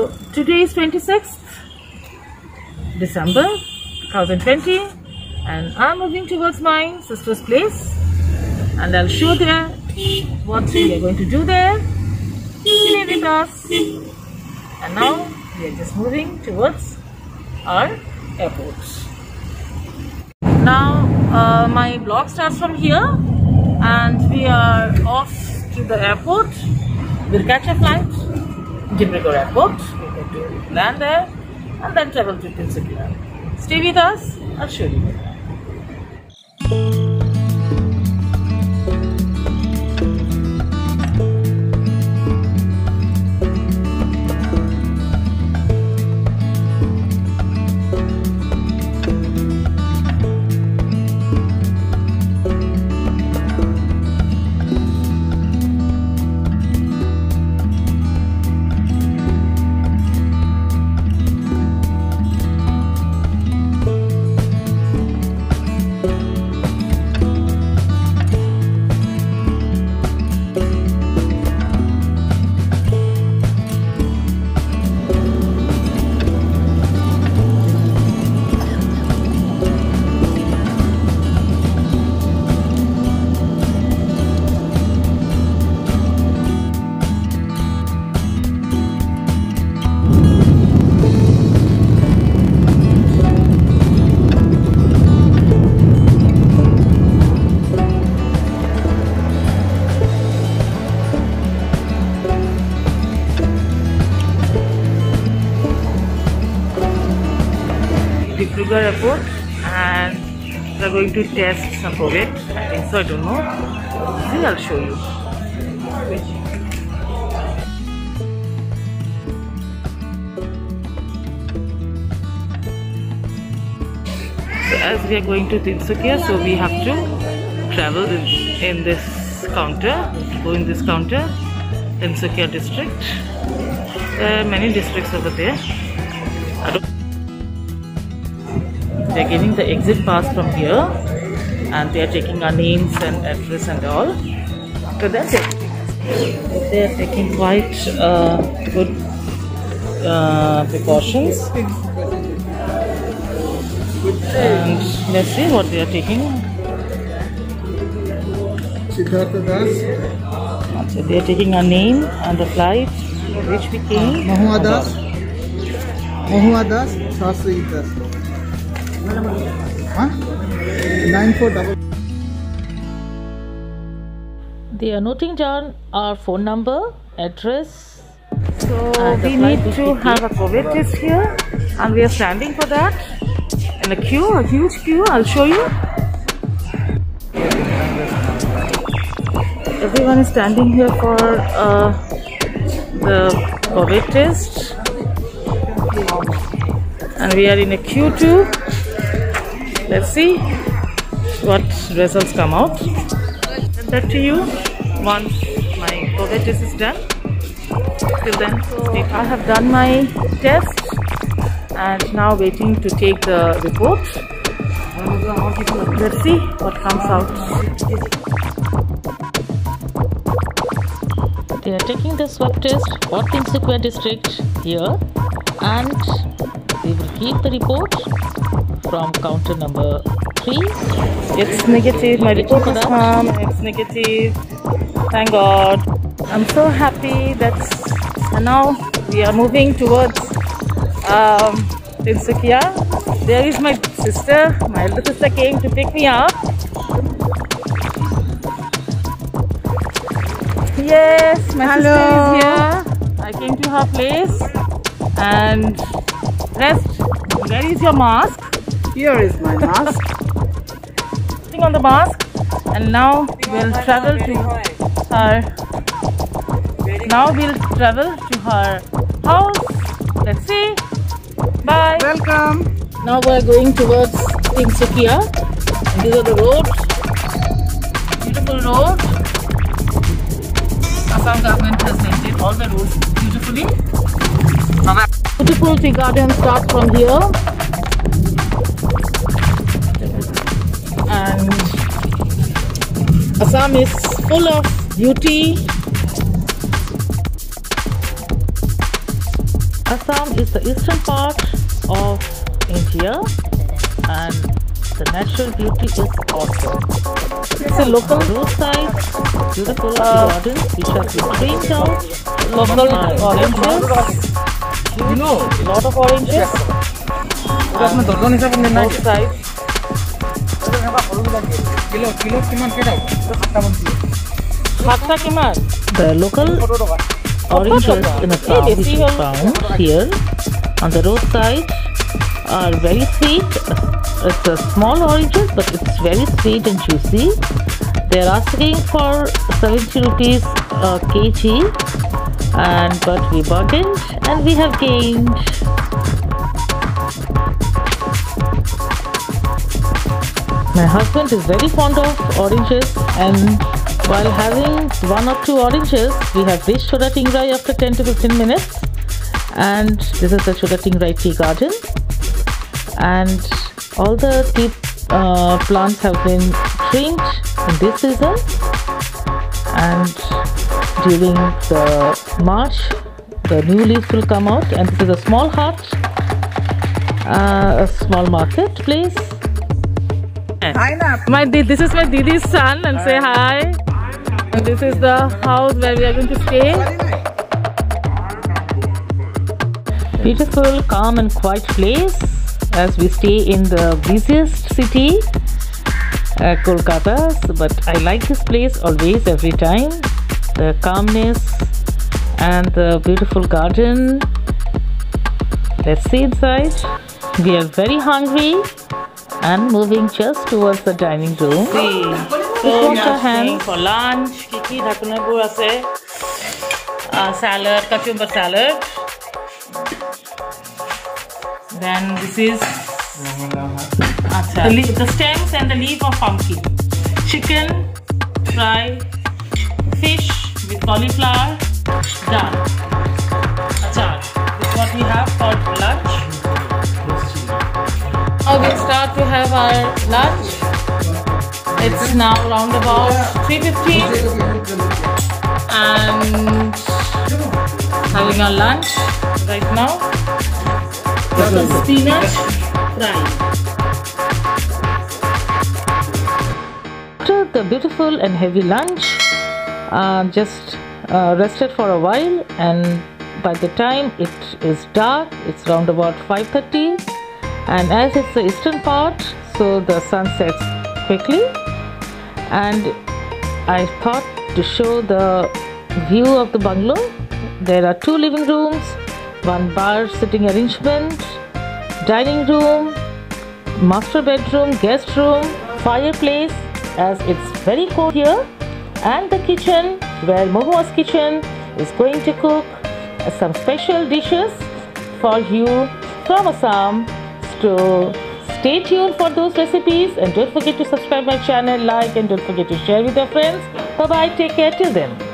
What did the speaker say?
So today is 26th December 2020 and I'm moving towards my sister's place and I'll show there what we are going to do there. Stay with us. And now we are just moving towards our airport. Now uh, my vlog starts from here and we are off to the airport. We'll catch a flight, Dibrugarh Airport. We're going to land there and then travel to Tinsukia. Stay with us, I'll show you. Dibrugarh Airport and we are going to test some COVID. I think so, I don't know. See, I'll show you. So as we are going to Tinsukia, so we have to travel in, in this counter, go in this counter, Tinsukia district. There are many districts over there. They're giving the exit pass from here and they are taking our names and address and all. So that's it. They're taking quite uh, good uh, precautions. And let's see what they are taking. Siddhartha Das, So they are taking our name and the flight which we came. Mohua Das, Mohua Das, Shastri Das. Huh? Nine four double. They are noting down our phone number, address. So we need to we have a COVID test here, and we are standing for that in a queue, a huge queue. I'll show you. Everyone is standing here for uh, the COVID test, and we are in a queue too. Let's see what results come out. Send that to you once my COVID test is done. Till then, I have done my test and now waiting to take the report. Let's see what comes out. They are taking the swab test for Tinsukia district here and they will keep the report from counter number 3. It's negative. My report has come. It's negative. Thank God. I'm so happy that and now we are moving towards um, Tinsukia. There is my sister. My elder sister came to pick me up. Yes, my Hello. sister is here. I came to her place and rest. Where is your mask? Here is my mask. putting on the mask. And now we'll travel to her. Now we'll travel to her house. Let's see. Bye. Welcome. now we're going towards Tinsukia. These are the roads. Beautiful road Assam government has maintained all the roads beautifully. Beautiful tea garden starts from here and Assam is full of beauty. Assam is the eastern part of India and the natural beauty is awesome. It's a local roadside, beautiful uh, gardens which have been cleaned out. Local oranges. You know, lot of oranges. Um, outside. এনেকুৱা সৰুবিলাক দিয়ে kilo kilo কিমান কেইটা হ'ব? এইটো সাতটামান kilo সাতটা কিমান? The local সত্তৰ টকা oranges in a Hey, farm they which see is all- found here on the roadside are very sweet. It's a small oranges but it's very sweet and juicy. They're asking for 70 rupees a kg and but we bargained and we have gained My husband is very fond of oranges and while having one or two oranges, we have reached Chota Tingrai after 10 to 15 minutes. And this is the Chota Tingrai tea garden. And all the tea uh, plants have been trimmed in this season. And during the March, the new leaves will come out. And this is a small hut, uh, a small marketplace. নাই না My this is my Didi's son and say hi. And this is the house where we are going to stay. Beautiful, calm, and quiet place as we stay in the busiest city, uh, Kolkata. So, but I like this place always, every time. The calmness and the beautiful garden. Let's see inside. We are very hungry and moving just towards the dining room. See, so hands for lunch. Kiki dhakunabur ase uh, salad, cucumber salad. Then this is the, the stems and the leaf of pumpkin. Chicken, fry, fish with cauliflower, done. Achar. This is what we have for lunch. Now we'll start to have our lunch. It's now around about 3.15 and having our lunch right now. This is spinach fry. After the beautiful and heavy lunch, uh, just uh, rested for a while, and by the time it is dark, it's round about 5:30, and as it's the eastern part, so the sun sets quickly, and I thought to show the view of the bungalow. There are two living rooms, one bar sitting arrangement, dining room, master bedroom, guest room, fireplace as it's very cold here, and the kitchen where Mohua's kitchen is going to cook some special dishes for you from Assam. So stay tuned for those recipes and don't forget to subscribe my channel, like, and don't forget to share with your friends. Bye bye, take care till then.